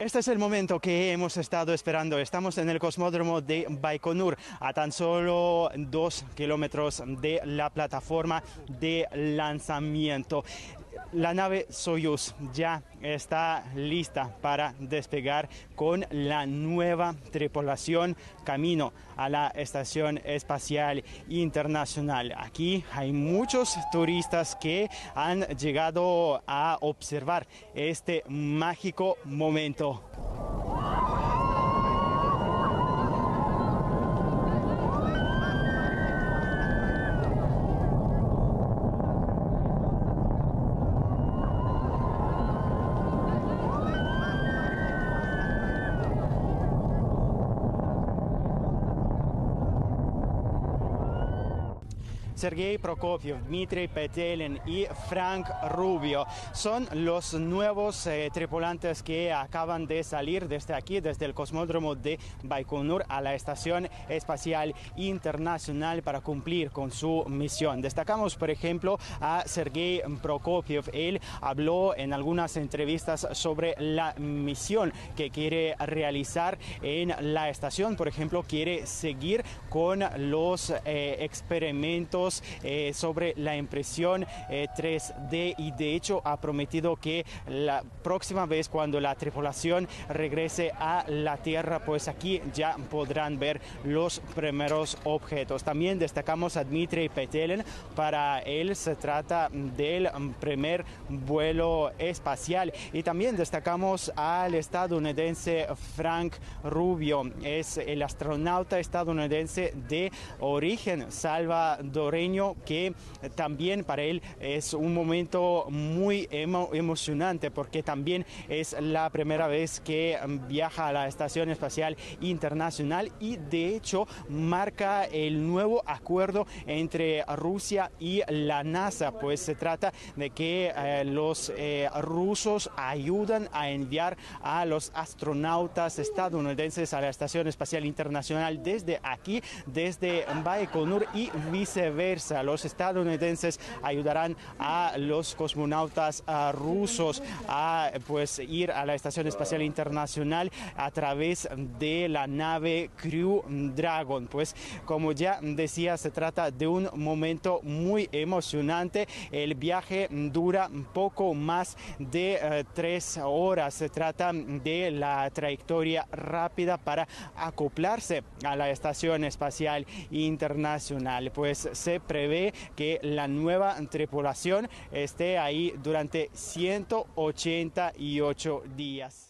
Este es el momento que hemos estado esperando. Estamos en el cosmódromo de Baikonur, a tan solo dos kilómetros de la plataforma de lanzamiento. La nave Soyuz ya está lista para despegar con la nueva tripulación camino a la Estación Espacial Internacional. Aquí hay muchos turistas que han llegado a observar este mágico momento. Sergei Prokofiev, Dmitry Petelin y Frank Rubio son los nuevos eh, tripulantes que acaban de salir desde aquí, desde el cosmódromo de Baikonur a la Estación Espacial Internacional para cumplir con su misión. Destacamos, por ejemplo, a Sergei Prokofiev. Él habló en algunas entrevistas sobre la misión que quiere realizar en la estación. Por ejemplo, quiere seguir con los eh, experimentos eh, sobre la impresión 3D eh, y de hecho ha prometido que la próxima vez cuando la tripulación regrese a la Tierra, pues aquí ya podrán ver los primeros objetos. También destacamos a Dmitry Petelin. Para él se trata del primer vuelo espacial y también destacamos al estadounidense Frank Rubio. Es el astronauta estadounidense de origen que también para él es un momento muy emocionante porque también es la primera vez que viaja a la Estación Espacial Internacional y de hecho marca el nuevo acuerdo entre Rusia y la NASA, pues se trata de que eh, los eh, rusos ayudan a enviar a los astronautas estadounidenses a la Estación Espacial Internacional desde aquí, desde Baikonur y viceversa los estadounidenses ayudarán a los cosmonautas rusos a pues ir a la Estación Espacial Internacional a través de la nave Crew Dragon. Pues como ya decía, se trata de un momento muy emocionante. El viaje dura poco más de eh, tres horas. Se trata de la trayectoria rápida para acoplarse a la Estación Espacial Internacional. Pues se prevé que la nueva tripulación esté ahí durante 188 días.